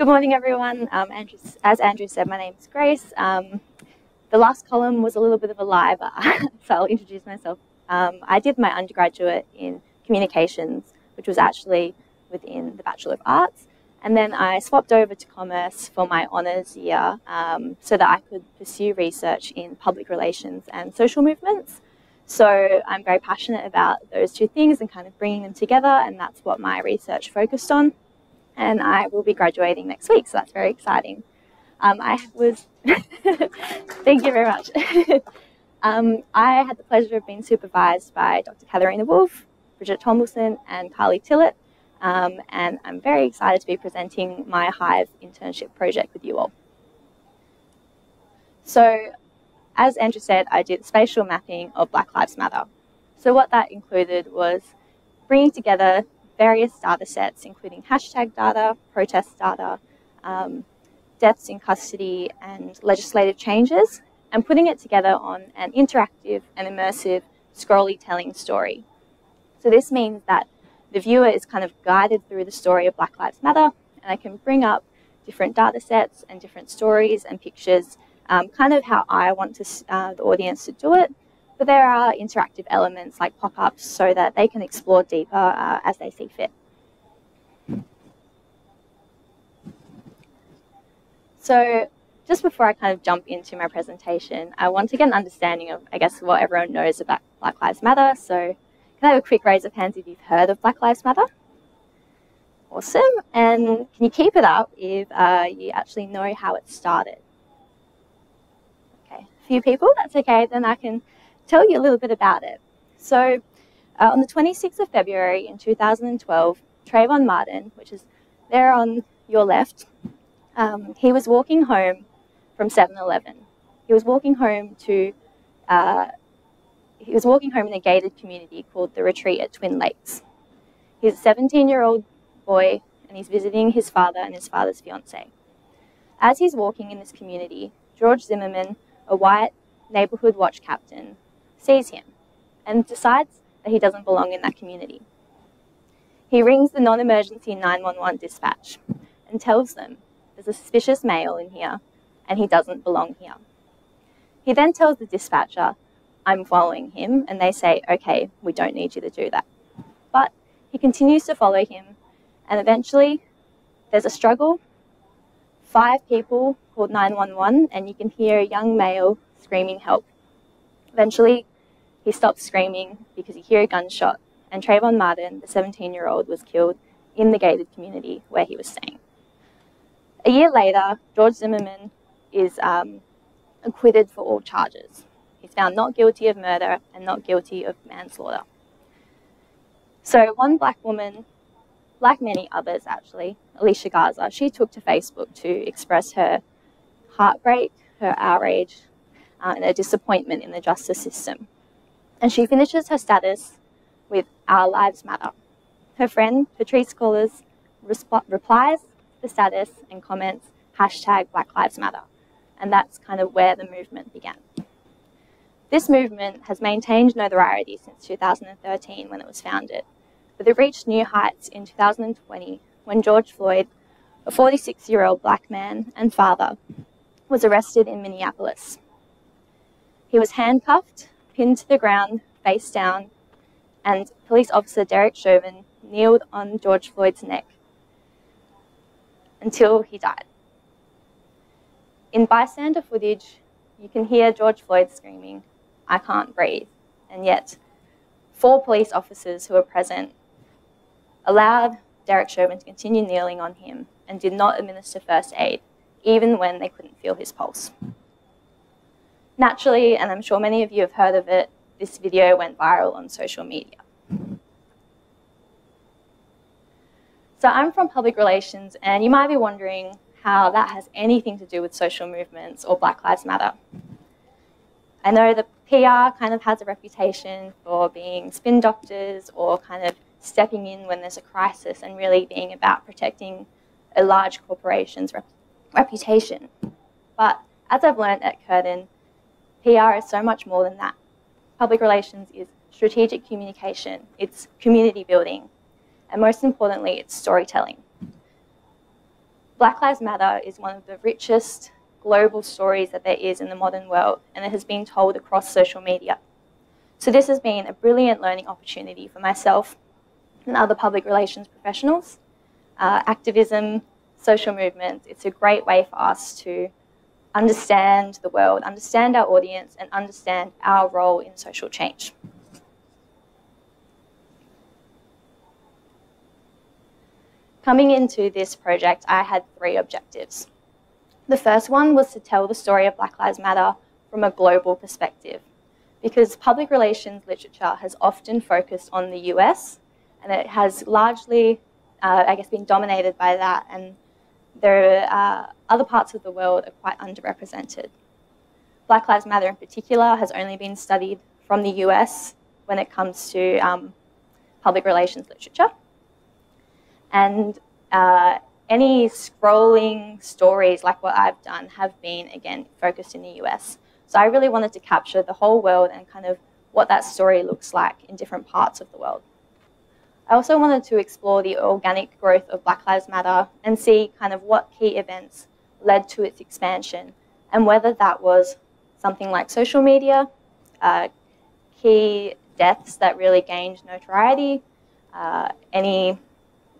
Good morning, everyone. Um, Andrew, as Andrew said, my name is Grace. Um, the last column was a little bit of a lie, but so I'll introduce myself. Um, I did my undergraduate in communications, which was actually within the Bachelor of Arts. And then I swapped over to commerce for my honours year um, so that I could pursue research in public relations and social movements. So I'm very passionate about those two things and kind of bringing them together, and that's what my research focused on and I will be graduating next week, so that's very exciting. Um, I was, thank you very much. um, I had the pleasure of being supervised by Dr. Katharina Wolf, Bridget Tombleson, and Carley Tillett, um, and I'm very excited to be presenting my Hive internship project with you all. So, as Andrew said, I did spatial mapping of Black Lives Matter. So what that included was bringing together various data sets, including hashtag data, protest data, um, deaths in custody, and legislative changes, and putting it together on an interactive and immersive scrolly telling story. So this means that the viewer is kind of guided through the story of Black Lives Matter, and I can bring up different data sets and different stories and pictures, um, kind of how I want to, uh, the audience to do it, but there are interactive elements like pop-ups so that they can explore deeper uh, as they see fit. So just before I kind of jump into my presentation, I want to get an understanding of, I guess, what everyone knows about Black Lives Matter. So can I have a quick raise of hands if you've heard of Black Lives Matter? Awesome. And can you keep it up if uh, you actually know how it started? Okay, a few people, that's okay. Then I can tell you a little bit about it. So, uh, on the 26th of February in 2012, Trayvon Martin, which is there on your left, um, he was walking home from 7 Eleven. He was walking home to, uh, he was walking home in a gated community called the Retreat at Twin Lakes. He's a 17 year old boy and he's visiting his father and his father's fiance. As he's walking in this community, George Zimmerman, a white neighborhood watch captain, sees him and decides that he doesn't belong in that community. He rings the non emergency 911 dispatch and tells them there's a suspicious male in here and he doesn't belong here. He then tells the dispatcher, I'm following him, and they say, okay, we don't need you to do that. But he continues to follow him, and eventually there's a struggle. Five people called 911, and you can hear a young male screaming help. Eventually, he stopped screaming because he heard a gunshot, and Trayvon Martin, the 17 year old, was killed in the gated community where he was staying. A year later, George Zimmerman is um, acquitted for all charges. He's found not guilty of murder and not guilty of manslaughter. So, one black woman, like many others actually, Alicia Garza, she took to Facebook to express her heartbreak, her outrage, uh, and her disappointment in the justice system. And she finishes her status with Our Lives Matter. Her friend, Patrisse Cullors, replies the status and comments hashtag Black Lives Matter. And that's kind of where the movement began. This movement has maintained notoriety since 2013 when it was founded, but it reached new heights in 2020 when George Floyd, a 46 year old black man and father, was arrested in Minneapolis. He was handcuffed pinned to the ground, face down, and police officer Derek Chauvin kneeled on George Floyd's neck until he died. In bystander footage, you can hear George Floyd screaming, I can't breathe. And yet, four police officers who were present allowed Derek Chauvin to continue kneeling on him and did not administer first aid, even when they couldn't feel his pulse. Naturally, and I'm sure many of you have heard of it, this video went viral on social media. So I'm from public relations, and you might be wondering how that has anything to do with social movements or Black Lives Matter. I know the PR kind of has a reputation for being spin doctors or kind of stepping in when there's a crisis and really being about protecting a large corporation's rep reputation. But as I've learned at Curtin, PR is so much more than that. Public relations is strategic communication, it's community building, and most importantly, it's storytelling. Black Lives Matter is one of the richest global stories that there is in the modern world, and it has been told across social media. So this has been a brilliant learning opportunity for myself and other public relations professionals. Uh, activism, social movements, it's a great way for us to understand the world, understand our audience, and understand our role in social change. Coming into this project, I had three objectives. The first one was to tell the story of Black Lives Matter from a global perspective, because public relations literature has often focused on the US, and it has largely, uh, I guess, been dominated by that, and there are uh, other parts of the world are quite underrepresented. Black Lives Matter in particular has only been studied from the US when it comes to um, public relations literature. And uh, any scrolling stories like what I've done have been, again, focused in the US. So I really wanted to capture the whole world and kind of what that story looks like in different parts of the world. I also wanted to explore the organic growth of Black Lives Matter and see kind of what key events led to its expansion and whether that was something like social media, uh, key deaths that really gained notoriety, uh, any,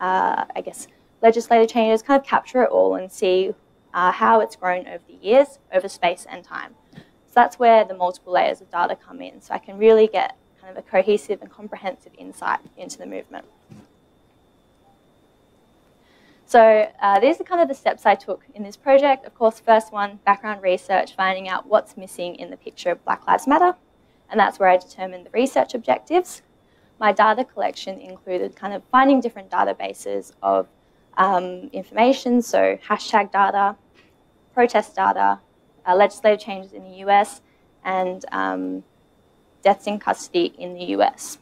uh, I guess, legislative changes, kind of capture it all and see uh, how it's grown over the years, over space and time. So that's where the multiple layers of data come in. So I can really get kind of a cohesive and comprehensive insight into the movement. So uh, these are kind of the steps I took in this project. Of course, first one, background research, finding out what's missing in the picture of Black Lives Matter. And that's where I determined the research objectives. My data collection included kind of finding different databases of um, information, so hashtag data, protest data, uh, legislative changes in the US, and um, deaths in custody in the US.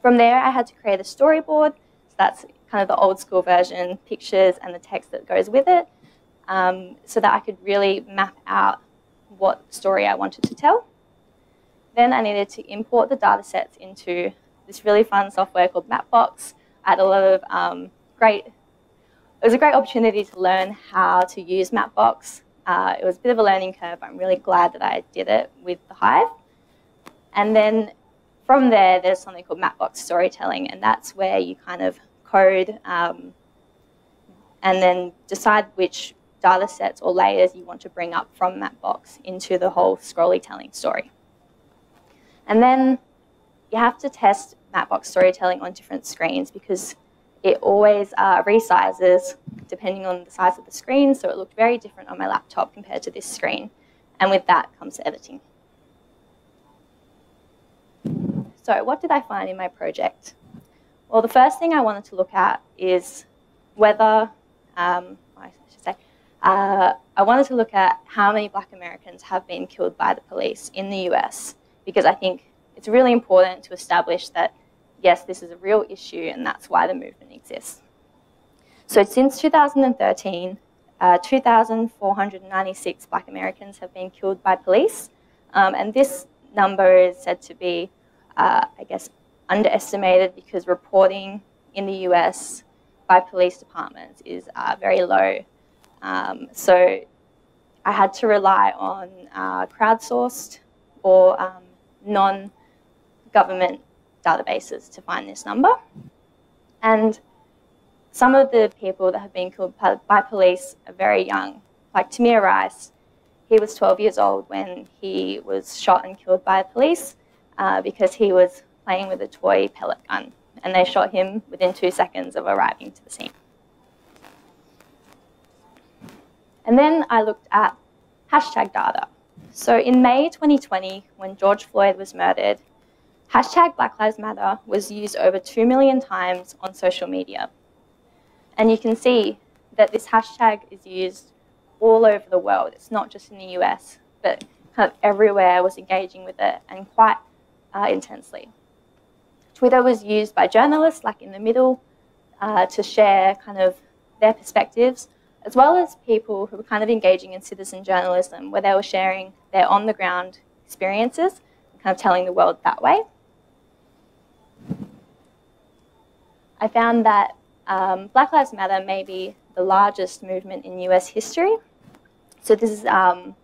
From there, I had to create a storyboard. So that's kind of the old school version, pictures and the text that goes with it, um, so that I could really map out what story I wanted to tell. Then I needed to import the data sets into this really fun software called Mapbox. I had a lot of um, great, it was a great opportunity to learn how to use Mapbox. Uh, it was a bit of a learning curve. I'm really glad that I did it with the Hive. And then from there, there's something called Mapbox storytelling, and that's where you kind of code um, and then decide which data sets or layers you want to bring up from Mapbox into the whole scrolly telling story. And then you have to test Mapbox storytelling on different screens because it always uh, resizes depending on the size of the screen, so it looked very different on my laptop compared to this screen. And with that comes editing. So what did I find in my project? Well, the first thing I wanted to look at is whether, um, I should say, uh, I wanted to look at how many black Americans have been killed by the police in the US, because I think it's really important to establish that, yes, this is a real issue and that's why the movement exists. So since 2013, uh, 2,496 black Americans have been killed by police, um, and this number is said to be, uh, I guess, underestimated because reporting in the US by police departments is uh, very low. Um, so I had to rely on uh, crowdsourced or um, non-government databases to find this number. And some of the people that have been killed by police are very young. Like Tamir Rice, he was 12 years old when he was shot and killed by police uh, because he was playing with a toy pellet gun, and they shot him within two seconds of arriving to the scene. And then I looked at hashtag data. So in May 2020, when George Floyd was murdered, hashtag Black Lives Matter was used over 2 million times on social media. And you can see that this hashtag is used all over the world. It's not just in the US, but kind of everywhere was engaging with it and quite uh, intensely. Twitter was used by journalists, like in the middle, uh, to share kind of their perspectives, as well as people who were kind of engaging in citizen journalism, where they were sharing their on the ground experiences and kind of telling the world that way. I found that um, Black Lives Matter may be the largest movement in US history. So this is, um,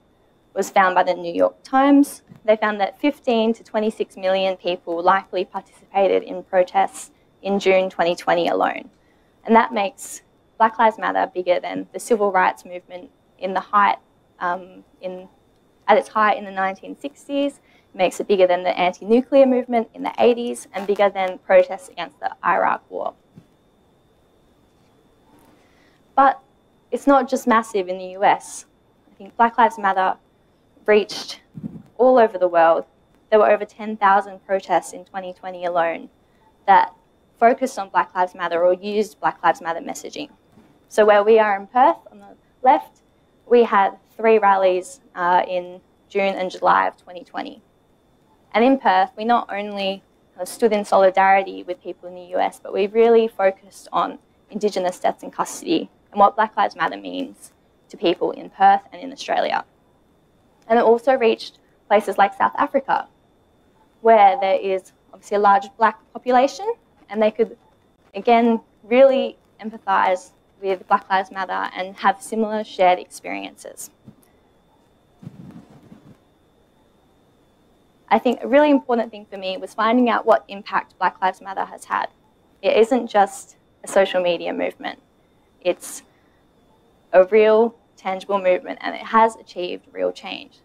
was found by the New York Times. They found that 15 to 26 million people likely participated in protests in June 2020 alone. And that makes Black Lives Matter bigger than the civil rights movement in the height, um, in, at its height in the 1960s, makes it bigger than the anti-nuclear movement in the 80s, and bigger than protests against the Iraq War. But it's not just massive in the US. I think Black Lives Matter reached all over the world. There were over 10,000 protests in 2020 alone that focused on Black Lives Matter or used Black Lives Matter messaging. So where we are in Perth on the left, we had three rallies uh, in June and July of 2020. And in Perth, we not only stood in solidarity with people in the US, but we really focused on Indigenous deaths in custody and what Black Lives Matter means to people in Perth and in Australia. And it also reached places like South Africa, where there is obviously a large black population, and they could, again, really empathise with Black Lives Matter and have similar shared experiences. I think a really important thing for me was finding out what impact Black Lives Matter has had. It isn't just a social media movement. It's a real, tangible movement and it has achieved real change.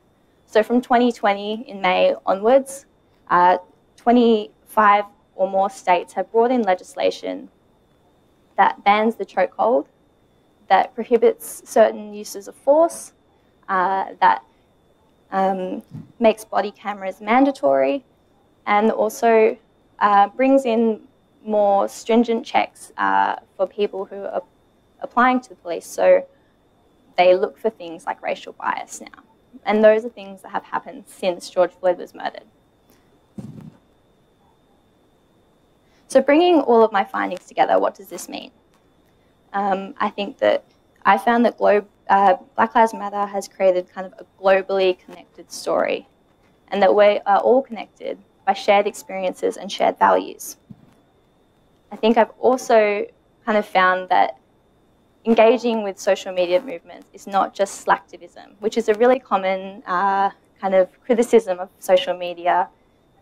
So from 2020 in May onwards, uh, 25 or more states have brought in legislation that bans the chokehold, that prohibits certain uses of force, uh, that um, makes body cameras mandatory, and also uh, brings in more stringent checks uh, for people who are applying to the police. So they look for things like racial bias now. And those are things that have happened since George Floyd was murdered. So bringing all of my findings together, what does this mean? Um, I think that I found that globe, uh, Black Lives Matter has created kind of a globally connected story and that we are all connected by shared experiences and shared values. I think I've also kind of found that engaging with social media movements is not just slacktivism, which is a really common uh, kind of criticism of social media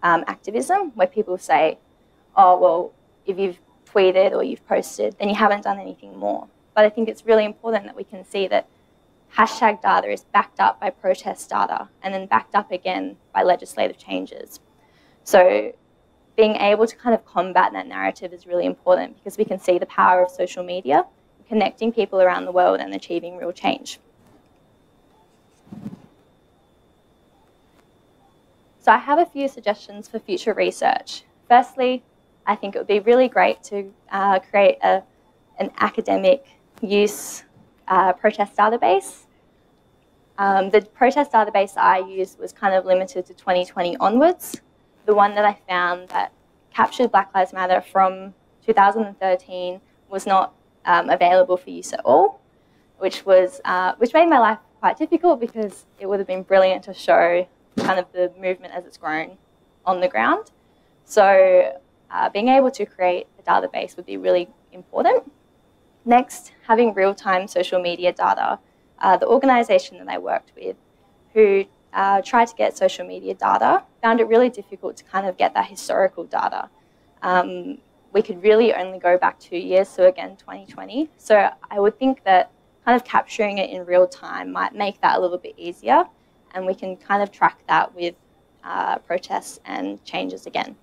um, activism, where people say, oh, well, if you've tweeted or you've posted, then you haven't done anything more. But I think it's really important that we can see that hashtag data is backed up by protest data and then backed up again by legislative changes. So being able to kind of combat that narrative is really important because we can see the power of social media, connecting people around the world and achieving real change. So I have a few suggestions for future research. Firstly, I think it would be really great to uh, create a, an academic use uh, protest database. Um, the protest database I used was kind of limited to 2020 onwards. The one that I found that captured Black Lives Matter from 2013 was not um, available for use at all, which was uh, which made my life quite difficult because it would have been brilliant to show kind of the movement as it's grown on the ground. So uh, being able to create a database would be really important. Next, having real-time social media data. Uh, the organisation that I worked with, who uh, tried to get social media data, found it really difficult to kind of get that historical data. Um, we could really only go back two years, so again, 2020. So I would think that kind of capturing it in real time might make that a little bit easier, and we can kind of track that with uh, protests and changes again.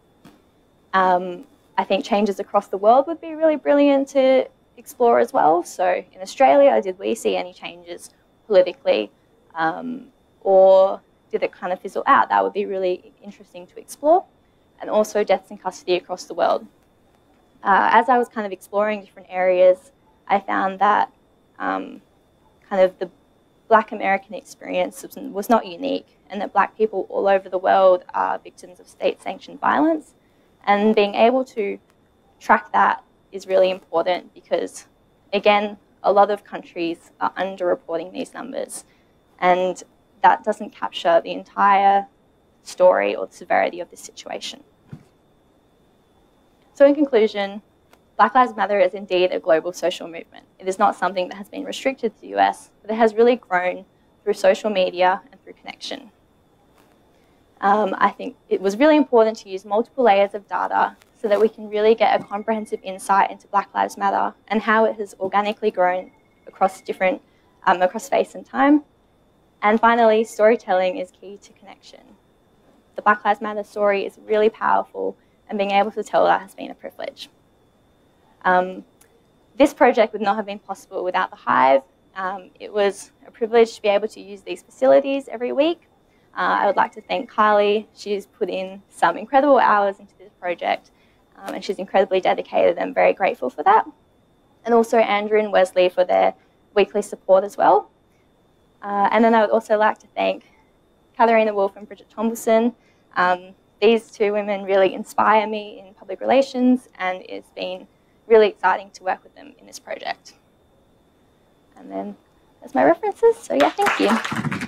Um, I think changes across the world would be really brilliant to explore as well. So in Australia, did we see any changes politically, um, or did it kind of fizzle out? That would be really interesting to explore. And also deaths in custody across the world. Uh, as I was kind of exploring different areas, I found that um, kind of the black American experience was not unique and that black people all over the world are victims of state-sanctioned violence. And being able to track that is really important because, again, a lot of countries are underreporting these numbers. And that doesn't capture the entire story or the severity of the situation. So in conclusion, Black Lives Matter is indeed a global social movement. It is not something that has been restricted to the US, but it has really grown through social media and through connection. Um, I think it was really important to use multiple layers of data so that we can really get a comprehensive insight into Black Lives Matter and how it has organically grown across different, um, across space and time. And finally, storytelling is key to connection. The Black Lives Matter story is really powerful and being able to tell that has been a privilege. Um, this project would not have been possible without the Hive. Um, it was a privilege to be able to use these facilities every week. Uh, I would like to thank Kylie. She's put in some incredible hours into this project um, and she's incredibly dedicated and very grateful for that. And also Andrew and Wesley for their weekly support as well. Uh, and then I would also like to thank Katharina Wolf and Bridget Tombleson. Um, these two women really inspire me in public relations and it's been really exciting to work with them in this project. And then there's my references, so yeah, thank you.